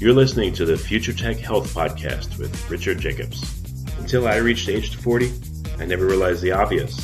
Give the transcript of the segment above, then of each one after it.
You're listening to the Future Tech Health Podcast with Richard Jacobs. Until I reached age 40, I never realized the obvious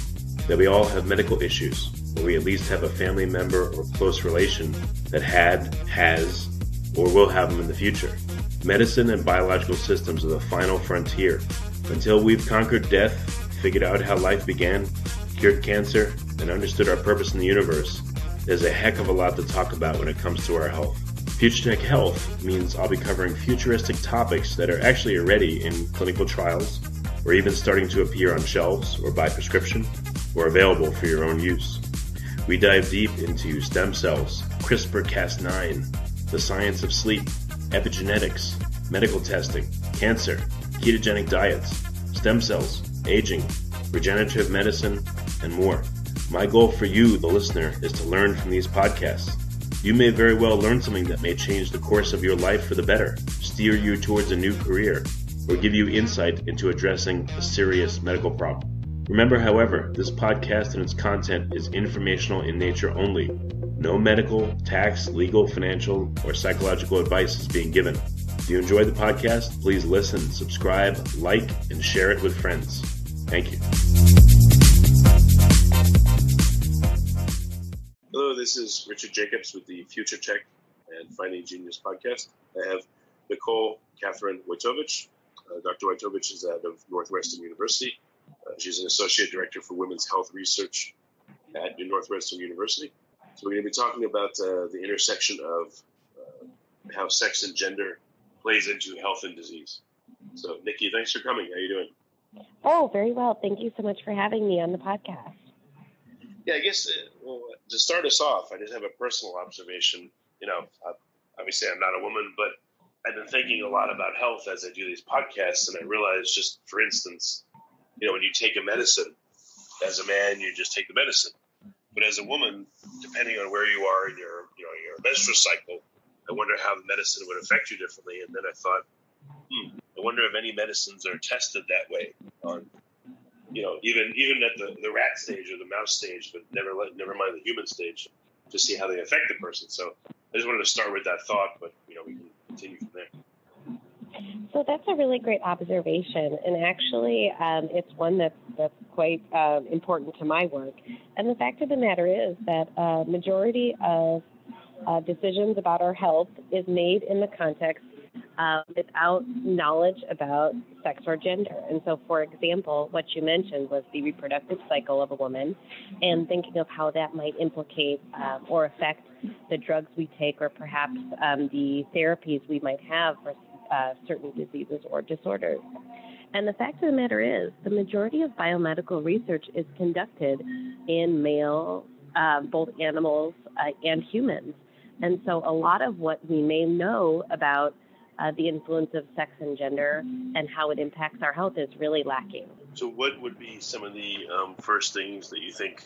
that we all have medical issues, or we at least have a family member or close relation that had, has, or will have them in the future. Medicine and biological systems are the final frontier. Until we've conquered death, figured out how life began, cured cancer, and understood our purpose in the universe, there's a heck of a lot to talk about when it comes to our health. Future Tech Health means I'll be covering futuristic topics that are actually already in clinical trials, or even starting to appear on shelves or by prescription, or available for your own use. We dive deep into stem cells, CRISPR Cas9, the science of sleep, epigenetics, medical testing, cancer, ketogenic diets, stem cells, aging, regenerative medicine, and more. My goal for you, the listener, is to learn from these podcasts. You may very well learn something that may change the course of your life for the better, steer you towards a new career, or give you insight into addressing a serious medical problem. Remember, however, this podcast and its content is informational in nature only. No medical, tax, legal, financial, or psychological advice is being given. If you enjoyed the podcast, please listen, subscribe, like, and share it with friends. Thank you. Hello, this is Richard Jacobs with the Future Tech and Finding Genius podcast. I have Nicole Catherine Woitowich. Uh, Dr. Woitowich is out of Northwestern University. Uh, she's an associate director for women's health research at Northwestern University. So we're going to be talking about uh, the intersection of uh, how sex and gender plays into health and disease. So, Nikki, thanks for coming. How are you doing? Oh, very well. Thank you so much for having me on the podcast. Yeah, I guess uh, well, to start us off, I just have a personal observation. You know, obviously I'm not a woman, but I've been thinking a lot about health as I do these podcasts, and I realize just, for instance, you know, when you take a medicine, as a man, you just take the medicine. But as a woman, depending on where you are in your, you know, your menstrual cycle, I wonder how the medicine would affect you differently. And then I thought, hmm, I wonder if any medicines are tested that way you know, even even at the, the rat stage or the mouse stage, but never let, never mind the human stage, to see how they affect the person. So I just wanted to start with that thought, but you know, we can continue from there. So that's a really great observation, and actually, um, it's one that's that's quite uh, important to my work. And the fact of the matter is that a majority of uh, decisions about our health is made in the context uh, without knowledge about sex or gender. And so, for example, what you mentioned was the reproductive cycle of a woman and thinking of how that might implicate uh, or affect the drugs we take or perhaps um, the therapies we might have for uh, certain diseases or disorders. And the fact of the matter is, the majority of biomedical research is conducted in male, uh, both animals uh, and humans. And so, a lot of what we may know about uh, the influence of sex and gender and how it impacts our health is really lacking. So, what would be some of the um, first things that you think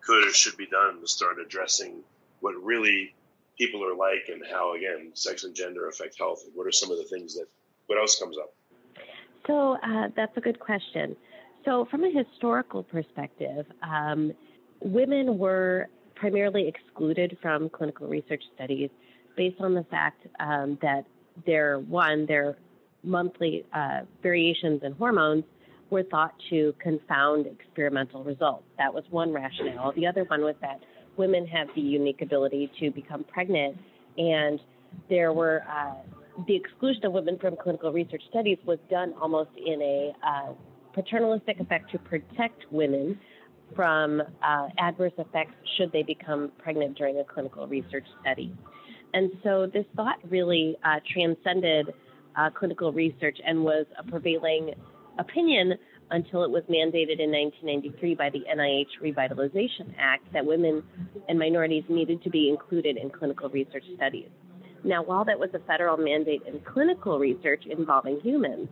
could or should be done to start addressing what really people are like and how, again, sex and gender affect health? What are some of the things that, what else comes up? So, uh, that's a good question. So, from a historical perspective, um, women were primarily excluded from clinical research studies based on the fact um, that their one their monthly uh, variations in hormones were thought to confound experimental results. That was one rationale. The other one was that women have the unique ability to become pregnant, and there were uh, the exclusion of women from clinical research studies was done almost in a uh, paternalistic effect to protect women from uh, adverse effects should they become pregnant during a clinical research study. And so this thought really uh, transcended uh, clinical research and was a prevailing opinion until it was mandated in 1993 by the NIH Revitalization Act that women and minorities needed to be included in clinical research studies. Now, while that was a federal mandate in clinical research involving humans,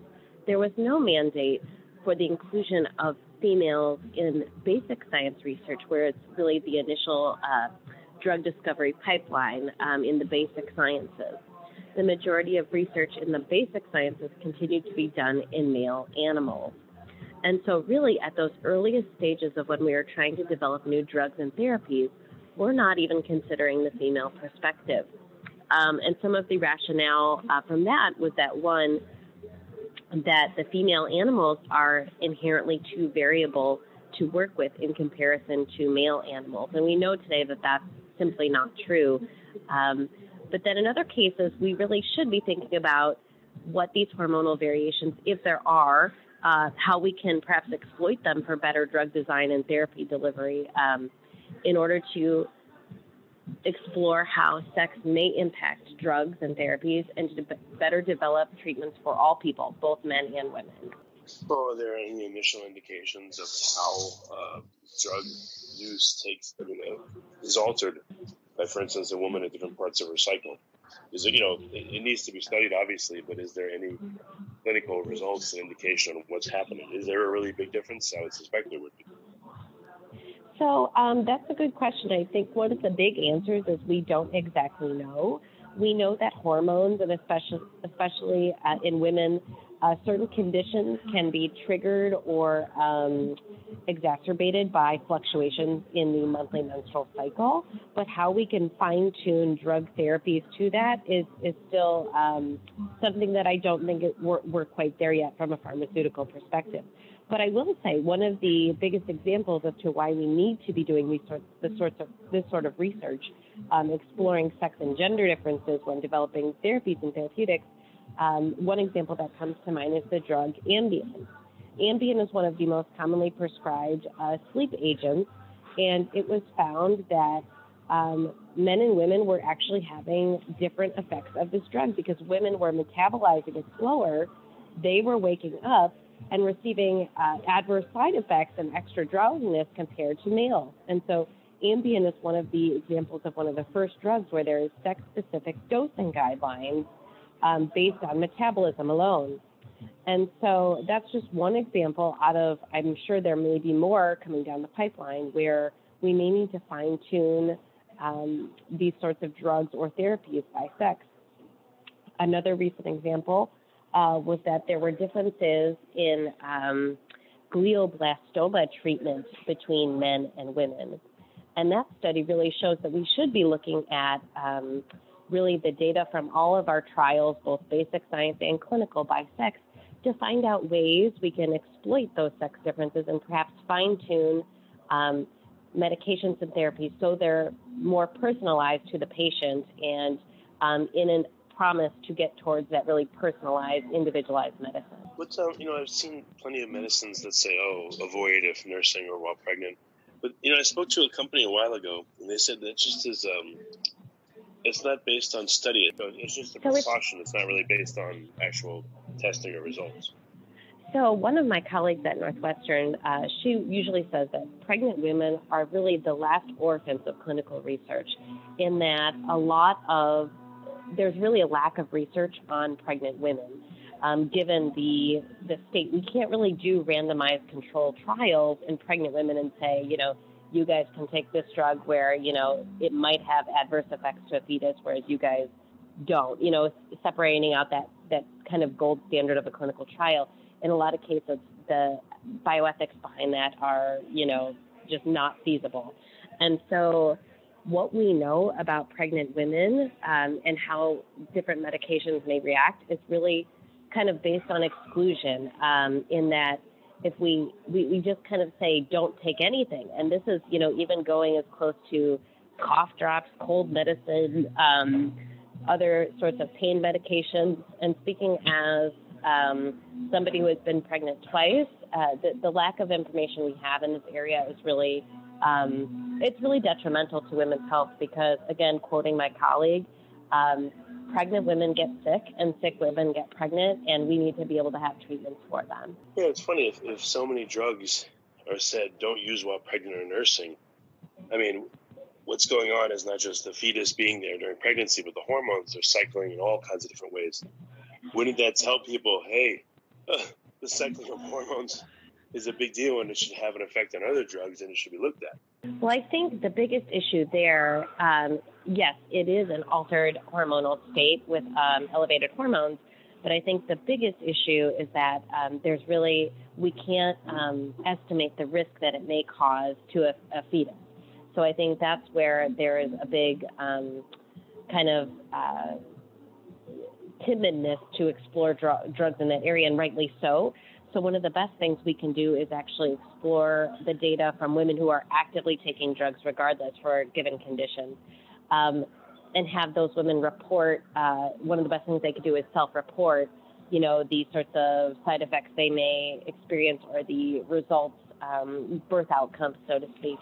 there was no mandate for the inclusion of females in basic science research, where it's really the initial uh, drug discovery pipeline um, in the basic sciences. The majority of research in the basic sciences continued to be done in male animals. And so, really, at those earliest stages of when we are trying to develop new drugs and therapies, we're not even considering the female perspective. Um, and some of the rationale uh, from that was that one, that the female animals are inherently too variable to work with in comparison to male animals. And we know today that that's simply not true. Um, but then in other cases, we really should be thinking about what these hormonal variations, if there are, uh, how we can perhaps exploit them for better drug design and therapy delivery um, in order to explore how sex may impact drugs and therapies and to better develop treatments for all people, both men and women. Are there any initial indications of how uh, drug use takes, mean, uh, is altered by, for instance, a woman at different parts of her cycle? Is it, you know, it, needs to be studied, obviously, but is there any clinical results and indication of what's happening? Is there a really big difference? I would suspect there would be. So um, that's a good question. I think one of the big answers is we don't exactly know. We know that hormones, and especially especially uh, in women, uh, certain conditions can be triggered or um, exacerbated by fluctuations in the monthly menstrual cycle. But how we can fine tune drug therapies to that is, is still um, something that I don't think it, we're, we're quite there yet from a pharmaceutical perspective. But I will say one of the biggest examples as to why we need to be doing these sorts, this sorts of this sort of research, um, exploring sex and gender differences when developing therapies and therapeutics. Um, one example that comes to mind is the drug Ambien. Ambien is one of the most commonly prescribed uh, sleep agents, and it was found that um, men and women were actually having different effects of this drug because women were metabolizing it slower. They were waking up and receiving uh, adverse side effects and extra drowsiness compared to males. And so Ambien is one of the examples of one of the first drugs where there is sex specific dosing guidelines um, based on metabolism alone. And so that's just one example out of, I'm sure there may be more coming down the pipeline where we may need to fine tune um, these sorts of drugs or therapies by sex. Another recent example uh, was that there were differences in um, glioblastoma treatment between men and women. And that study really shows that we should be looking at um, really the data from all of our trials, both basic science and clinical by sex, to find out ways we can exploit those sex differences and perhaps fine tune um, medications and therapies so they're more personalized to the patient and um, in an promise to get towards that really personalized, individualized medicine. What's um, you know, I've seen plenty of medicines that say, "Oh, avoid if nursing or while pregnant." But you know, I spoke to a company a while ago, and they said that just as um, it's not based on study. It's just a precaution. It's, it's not really based on actual testing or results. So one of my colleagues at Northwestern, uh, she usually says that pregnant women are really the last orphans of clinical research, in that a lot of there's really a lack of research on pregnant women. Um, given the the state, we can't really do randomized controlled trials in pregnant women and say, you know, you guys can take this drug where you know it might have adverse effects to a fetus, whereas you guys don't. You know, separating out that that kind of gold standard of a clinical trial. In a lot of cases, the bioethics behind that are you know just not feasible, and so what we know about pregnant women um, and how different medications may react is really kind of based on exclusion um, in that if we, we, we just kind of say don't take anything. And this is you know even going as close to cough drops cold medicine um, other sorts of pain medications. And speaking as um, somebody who has been pregnant twice uh, the, the lack of information we have in this area is really um, it's really detrimental to women's health because, again, quoting my colleague, um, pregnant women get sick and sick women get pregnant, and we need to be able to have treatments for them. Yeah, it's funny if, if so many drugs are said don't use while pregnant or nursing. I mean, what's going on is not just the fetus being there during pregnancy, but the hormones are cycling in all kinds of different ways. Wouldn't that tell people, hey, uh, the cycling of hormones is a big deal and it should have an effect on other drugs and it should be looked at. Well, I think the biggest issue there, um, yes, it is an altered hormonal state with um, elevated hormones, but I think the biggest issue is that um, there's really, we can't um, estimate the risk that it may cause to a, a, fetus. So I think that's where there is a big, um, kind of uh, timidness to explore dr- drugs in that area, and rightly so. So, one of the best things we can do is actually explore the data from women who are actively taking drugs, regardless, for a given condition. Um, and have those women report. Uh, one of the best things they could do is self-report, you know, these sorts of side effects they may experience or the results, um, birth outcomes, so to speak.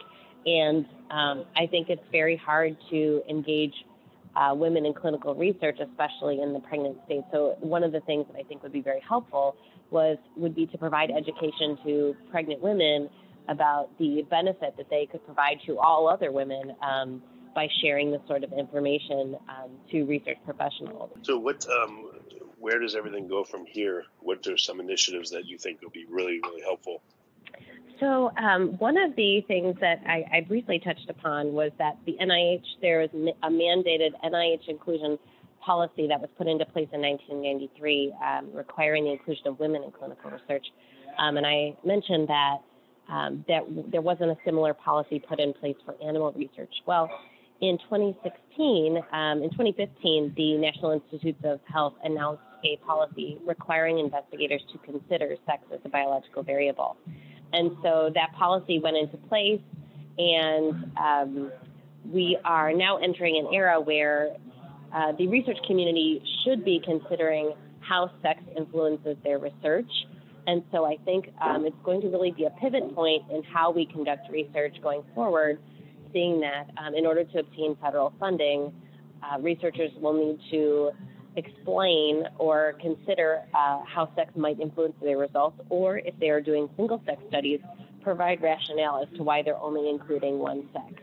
And um, I think it's very hard to engage uh, women in clinical research, especially in the pregnant state. So one of the things that I think would be very helpful was would be to provide education to pregnant women about the benefit that they could provide to all other women um, by sharing this sort of information um, to research professionals. So, what, um, where does everything go from here? What are some initiatives that you think will be really, really helpful? So, um, one of the things that I, I, briefly touched upon was that the NIH, there was a mandated NIH inclusion policy that was put into place in 1993 um, requiring the inclusion of women in clinical research. Um, and I mentioned that, um, that there wasn't a similar policy put in place for animal research. Well, in 2016, um, in 2015, the National Institutes of Health announced a policy requiring investigators to consider sex as a biological variable. And so that policy went into place, and um, we are now entering an era where uh, the research community should be considering how sex influences their research. And so I think um, it's going to really be a pivot point in how we conduct research going forward, seeing that um, in order to obtain federal funding, uh, researchers will need to explain or consider uh, how sex might influence their results, or if they are doing single sex studies, provide rationale as to why they're only including one sex.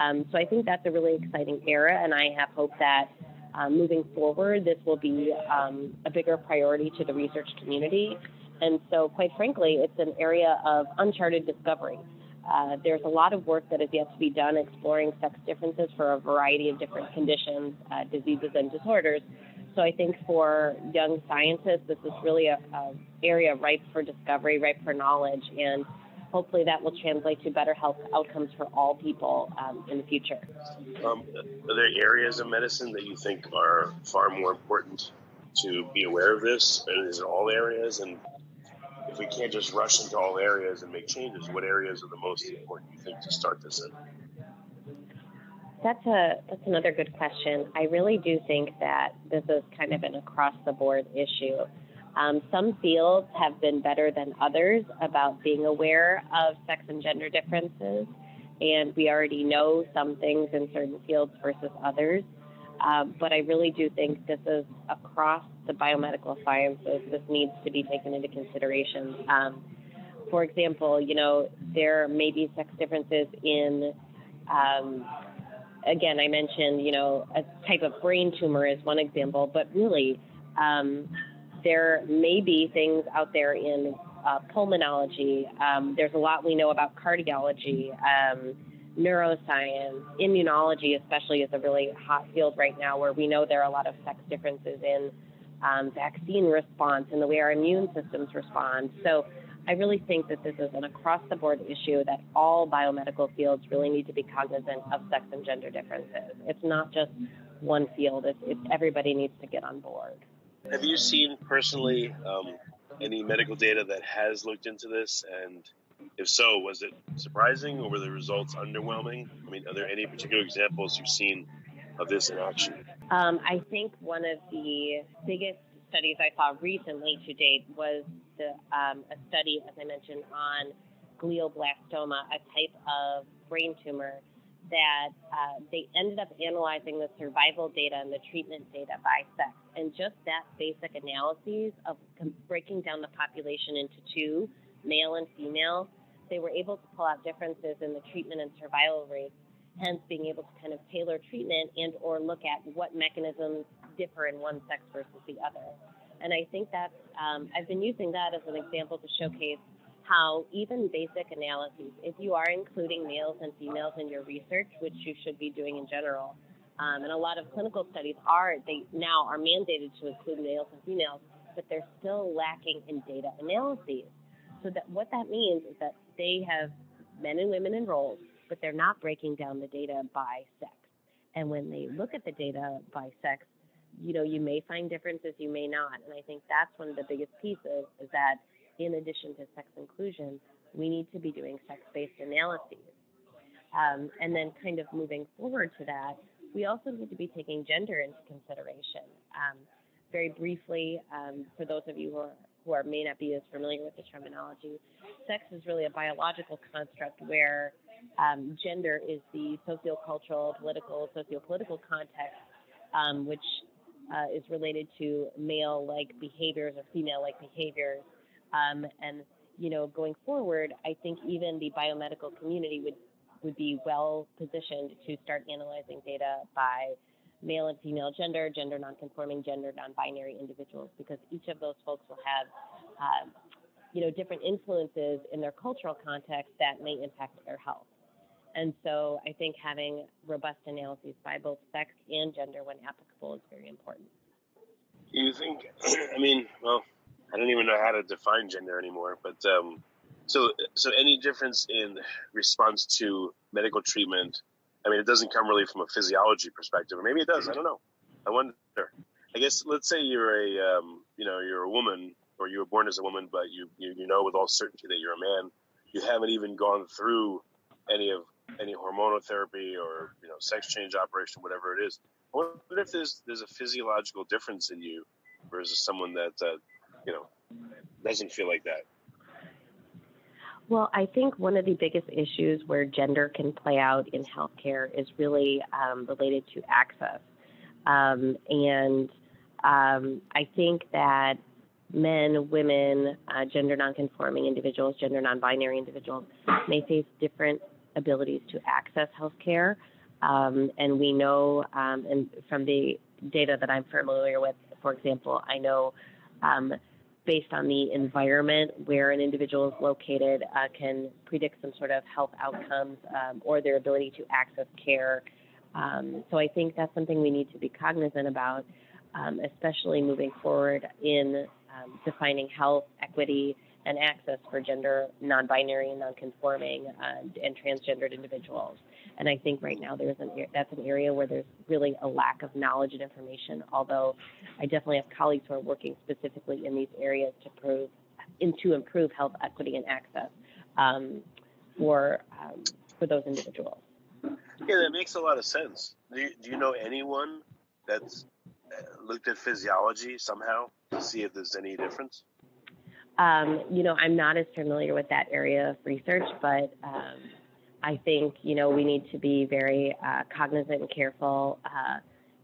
Um, so I think that's a really exciting era, and I have hope that um, moving forward, this will be um, a bigger priority to the research community. And so, quite frankly, it's an area of uncharted discovery. Uh, there's a lot of work that is yet to be done exploring sex differences for a variety of different conditions, uh, diseases, and disorders. So I think for young scientists, this is really a, a area ripe for discovery, ripe for knowledge, and hopefully that will translate to better health outcomes for all people um, in the future. Um, are there areas of medicine that you think are far more important to be aware of this? And is it all areas? And if we can't just rush into all areas and make changes, what areas are the most important you think to start this in? That's a that's another good question. I really do think that this is kind of an across the board issue. Um, some fields have been better than others about being aware of sex and gender differences, and we already know some things in certain fields versus others. Um, but I really do think this is across the biomedical sciences. This needs to be taken into consideration. Um, for example, you know, there may be sex differences in, um, again, I mentioned, you know, a type of brain tumor is one example, but really, um, there may be things out there in uh, pulmonology. Um, there's a lot we know about cardiology, um, neuroscience, immunology, especially, is a really hot field right now where we know there are a lot of sex differences in um, vaccine response and the way our immune systems respond. So I really think that this is an across the board issue that all biomedical fields really need to be cognizant of sex and gender differences. It's not just one field, it's, it's everybody needs to get on board. Have you seen personally um, any medical data that has looked into this? And if so, was it surprising or were the results underwhelming? I mean, are there any particular examples you've seen of this in action? Um, I think one of the biggest studies I saw recently to date was the, um, a study, as I mentioned, on glioblastoma, a type of brain tumor that uh, they ended up analyzing the survival data and the treatment data by sex. And just that basic analyses of breaking down the population into two, male and female, they were able to pull out differences in the treatment and survival rates, hence being able to kind of tailor treatment and or look at what mechanisms differ in one sex versus the other. And I think that's, um, I've been using that as an example to showcase how even basic analyses, if you are including males and females in your research, which you should be doing in general, um, and a lot of clinical studies are they now are mandated to include males and females, but they're still lacking in data analyses. So that what that means is that they have men and women enrolled, but they're not breaking down the data by sex. And when they look at the data by sex, you know, you may find differences, you may not. And I think that's one of the biggest pieces is that in addition to sex inclusion, we need to be doing sex-based analyses. Um, and then kind of moving forward to that, we also need to be taking gender into consideration. Um, very briefly, um, for those of you who are, who are may not be as familiar with the terminology, sex is really a biological construct where um, gender is the sociocultural, political, sociopolitical context, um, which uh, is related to male-like behaviors or female-like behaviors. Um, and you know, going forward, I think even the biomedical community would would be well positioned to start analyzing data by male and female gender, gender nonconforming, gender non-binary individuals, because each of those folks will have, uh, you know, different influences in their cultural context that may impact their health. And so I think having robust analyses by both sex and gender when applicable is very important. You think, I mean, well, I don't even know how to define gender anymore, but um, so so any difference in response to medical treatment? I mean, it doesn't come really from a physiology perspective, or maybe it does. I don't know. I wonder. I guess let's say you're a um, you know you're a woman or you were born as a woman, but you, you you know with all certainty that you're a man. You haven't even gone through any of any hormonal therapy or you know sex change operation, whatever it is. Wonder if there's there's a physiological difference in you versus someone that uh, you know doesn't feel like that. Well, I think one of the biggest issues where gender can play out in healthcare is really um, related to access. Um, and um, I think that men, women, uh, gender nonconforming individuals, gender non-binary individuals may face different abilities to access healthcare. Um, and we know, um, and from the data that I'm familiar with, for example, I know um, based on the environment where an individual is located uh, can predict some sort of health outcomes um, or their ability to access care. Um, so I think that's something we need to be cognizant about, um, especially moving forward in defining health equity and access for gender non-binary and non-conforming uh, and transgendered individuals. And I think right now there's an that's an area where there's really a lack of knowledge and information. Although I definitely have colleagues who are working specifically in these areas to prove in, to improve health equity and access um, for um, for those individuals. Yeah, that makes a lot of sense. Do you, do you know anyone that's uh, looked at physiology somehow to see if there's any difference? Um, you know, I'm not as familiar with that area of research, but um, I think, you know, we need to be very uh, cognizant and careful uh,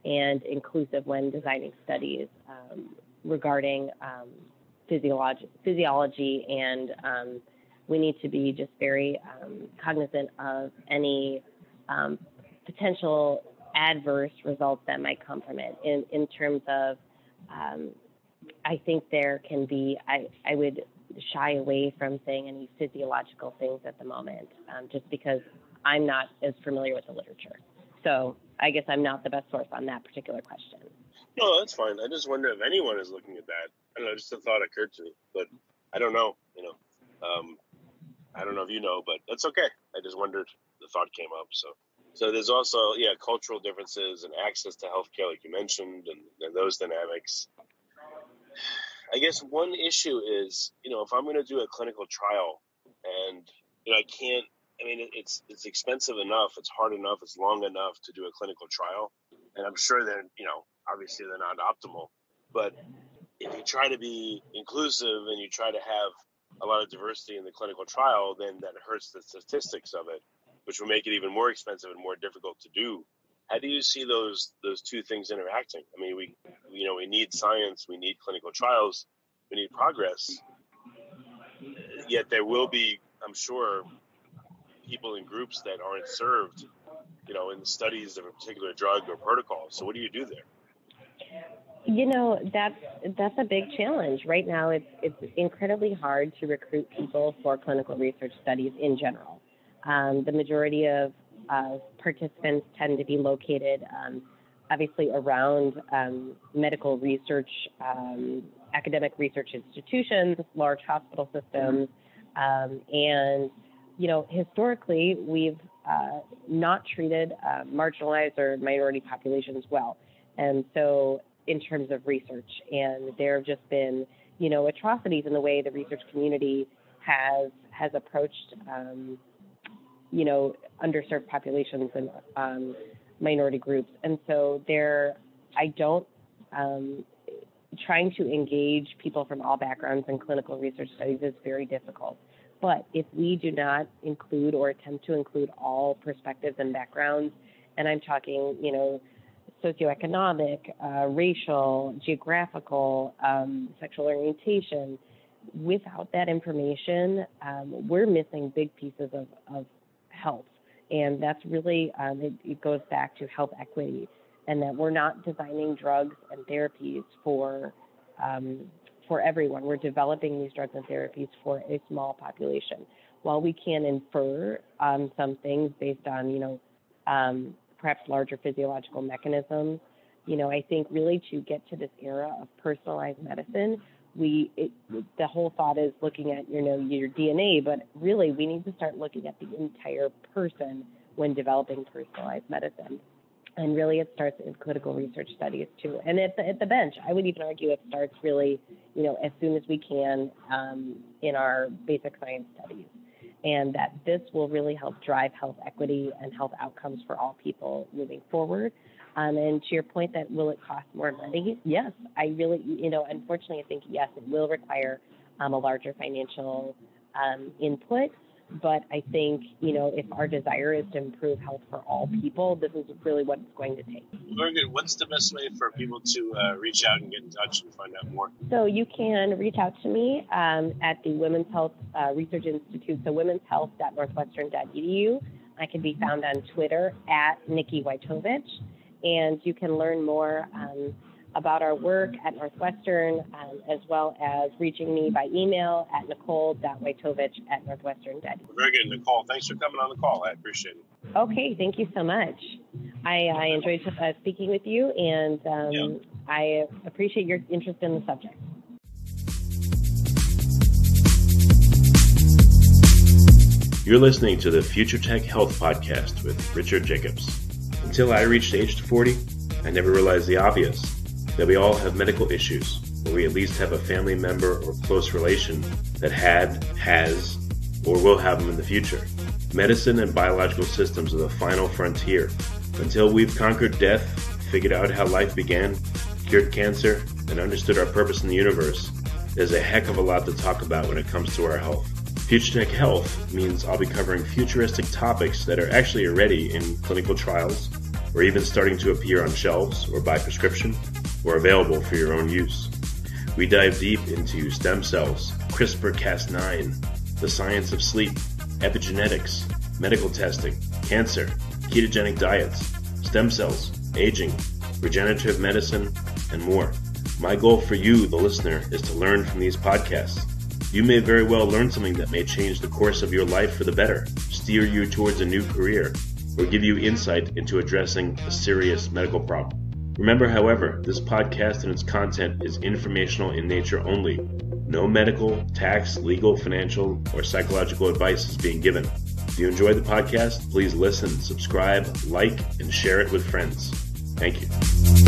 and inclusive when designing studies um, regarding um, physiology, physiology, and um, we need to be just very um, cognizant of any potential adverse results that might come from it in, in terms of I think there can be, I, I would shy away from saying any physiological things at the moment, um, just because I'm not as familiar with the literature. So I guess I'm not the best source on that particular question. No, that's fine. I just wonder if anyone is looking at that. I don't know, just a thought occurred to me, but I don't know. You know, um, I don't know if you know, but that's okay. I just wondered. The thought came up. So, so there's also yeah cultural differences and access to healthcare, like you mentioned, and, and those dynamics. I guess one issue is, you know, if I'm going to do a clinical trial and, you know, I can't, I mean, it's, it's expensive enough. It's hard enough. It's long enough to do a clinical trial. And I'm sure they're, you know, obviously they're not optimal, but if you try to be inclusive and you try to have a lot of diversity in the clinical trial, then that hurts the statistics of it, which will make it even more expensive and more difficult to do how do you see those those two things interacting? I mean, we you know we need science, we need clinical trials, we need progress. Yet there will be, I'm sure, people in groups that aren't served, you know, in the studies of a particular drug or protocol. So what do you do there? You know, that's that's a big challenge. Right now it's it's incredibly hard to recruit people for clinical research studies in general. Um, the majority of uh, participants tend to be located um, obviously around um, medical research, um, academic research institutions, large hospital systems, and you know historically we've uh, not treated uh, marginalized or minority populations well. And so, in terms of research, and there have just been, you know, atrocities in the way the research community has has approached, um, you know, underserved populations and um, minority groups. And so, there, I don't. Um, trying to engage people from all backgrounds in clinical research studies is very difficult. But if we do not include or attempt to include all perspectives and backgrounds, and I'm talking, you know, socioeconomic, uh, racial, geographical, um, sexual orientation, without that information, um, we're missing big pieces of, of health. And that's really, um, it, it goes back to health equity and that we're not designing drugs and therapies for um, for everyone. We're developing these drugs and therapies for a small population. While we can infer um, some things based on, you know, um, perhaps larger physiological mechanisms, you know, I think really to get to this era of personalized medicine, we it, the whole thought is looking at you know your DNA, but really we need to start looking at the entire person when developing personalized medicine and really it starts in clinical research studies too. And at the, at the bench, I would even argue it starts really, you know, as soon as we can um, in our basic science studies. And that this will really help drive health equity and health outcomes for all people moving forward. Um, and to your point that will it cost more money? Yes, I really, you know, unfortunately, I think yes, it will require um, a larger financial um, input. But I think, you know, if our desire is to improve health for all people, this is really what it's going to take. Very good. What's the best way for people to uh, reach out and get in touch and find out more? So you can reach out to me um, at the Women's Health uh, Research Institute, so womenshealth.northwestern.edu. I can be found on Twitter at Nikki Woitowich, and you can learn more um, about our work at Northwestern, um, as well as reaching me by email at nicole.woitowich at northwestern.edu. Very good, Nicole. Thanks for coming on the call. I appreciate it. Okay, thank you so much. I, I enjoyed uh, speaking with you, and um, yeah. I appreciate your interest in the subject. You're listening to the Future Tech Health Podcast with Richard Jacobs. Until I reached age 40, I never realized the obvious that we all have medical issues, or we at least have a family member or close relation that had, has, or will have them in the future. Medicine and biological systems are the final frontier. Until we've conquered death, figured out how life began, cured cancer, and understood our purpose in the universe, there's a heck of a lot to talk about when it comes to our health. Future Tech Health means I'll be covering futuristic topics that are actually already in clinical trials, or even starting to appear on shelves or by prescription, or available for your own use. We dive deep into stem cells, CRISPR Cas9, the science of sleep, epigenetics, medical testing, cancer, ketogenic diets, stem cells, aging, regenerative medicine, and more. My goal for you, the listener, is to learn from these podcasts. You may very well learn something that may change the course of your life for the better, steer you towards a new career, or give you insight into addressing a serious medical problem. Remember, however, this podcast and its content is informational in nature only. No medical, tax, legal, financial, or psychological advice is being given. If you enjoyed the podcast, please listen, subscribe, like, and share it with friends. Thank you.